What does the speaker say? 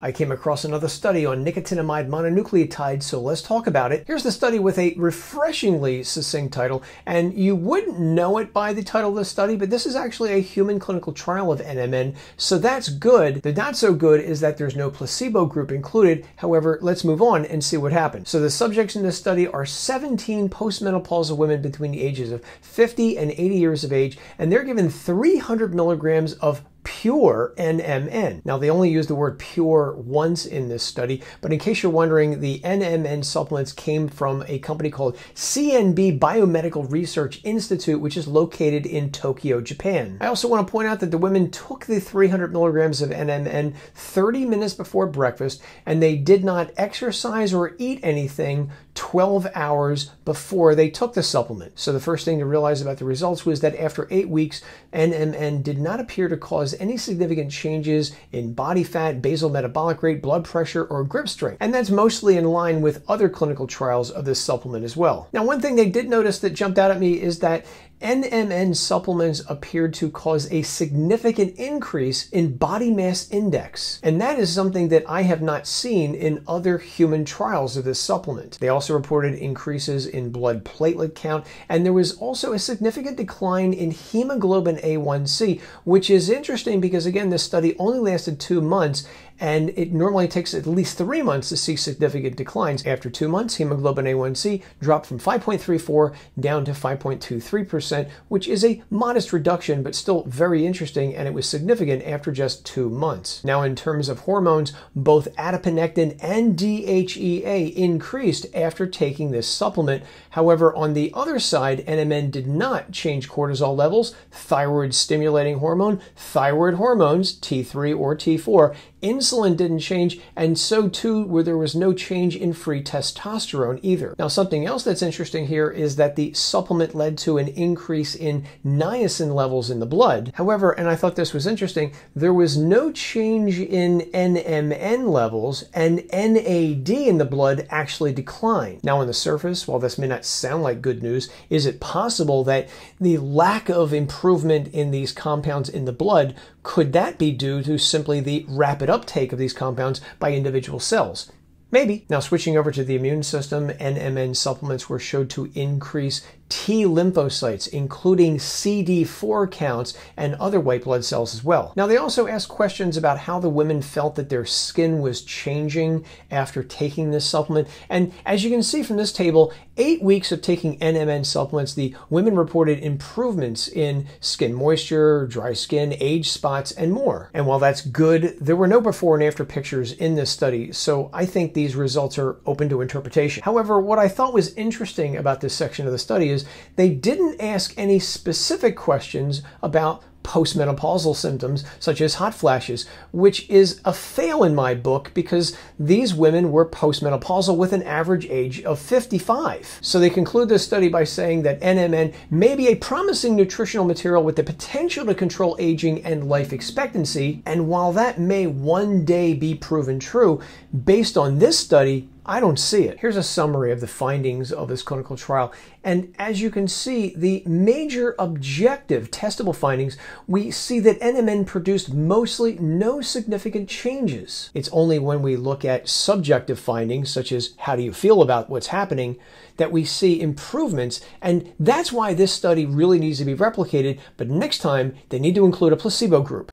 I came across another study on nicotinamide mononucleotides, so let's talk about it. Here's the study with a refreshingly succinct title, and you wouldn't know it by the title of the study, but this is actually a human clinical trial of NMN, so that's good. The not so good is that there's no placebo group included. However, let's move on and see what happens. So the subjects in this study are 17 postmenopausal women between the ages of 50 and 80 years of age, and they're given 300 milligrams of pure NMN. Now, they only use the word pure once in this study, but in case you're wondering, the NMN supplements came from a company called CNB Biomedical Research Institute, which is located in Tokyo, Japan. I also want to point out that the women took the 300 milligrams of NMN 30 minutes before breakfast, and they did not exercise or eat anything 12 hours before they took the supplement. So the first thing to realize about the results was that after eight weeks, NMN did not appear to cause any significant changes in body fat, basal metabolic rate, blood pressure, or grip strength. And that's mostly in line with other clinical trials of this supplement as well. Now, one thing they did notice that jumped out at me is that NMN supplements appeared to cause a significant increase in body mass index. And that is something that I have not seen in other human trials of this supplement. They also reported increases in blood platelet count, and there was also a significant decline in hemoglobin A1C, which is interesting because, again, this study only lasted two months and it normally takes at least three months to see significant declines. After two months, hemoglobin A1C dropped from 5.34 down to 5.23%, which is a modest reduction, but still very interesting, and it was significant after just two months. Now, in terms of hormones, both adiponectin and DHEA increased after taking this supplement. However, on the other side, NMN did not change cortisol levels, thyroid stimulating hormone, thyroid hormones, T3 or T4, Insulin didn't change, and so too where there was no change in free testosterone either. Now, something else that's interesting here is that the supplement led to an increase in niacin levels in the blood. However, and I thought this was interesting, there was no change in NMN levels, and NAD in the blood actually declined. Now, on the surface, while this may not sound like good news, is it possible that the lack of improvement in these compounds in the blood could that be due to simply the rapid uptake of these compounds by individual cells? Maybe. Now, switching over to the immune system, NMN supplements were showed to increase T lymphocytes, including CD4 counts and other white blood cells as well. Now, they also asked questions about how the women felt that their skin was changing after taking this supplement. And as you can see from this table, eight weeks of taking NMN supplements, the women reported improvements in skin moisture, dry skin, age spots, and more. And while that's good, there were no before and after pictures in this study, so I think these results are open to interpretation. However, what I thought was interesting about this section of the study is is they didn't ask any specific questions about postmenopausal symptoms such as hot flashes, which is a fail in my book because these women were postmenopausal with an average age of 55. So they conclude this study by saying that NMN may be a promising nutritional material with the potential to control aging and life expectancy, and while that may one day be proven true, based on this study, I don't see it. Here's a summary of the findings of this clinical trial. And as you can see, the major objective testable findings, we see that NMN produced mostly no significant changes. It's only when we look at subjective findings, such as how do you feel about what's happening, that we see improvements. And that's why this study really needs to be replicated. But next time, they need to include a placebo group.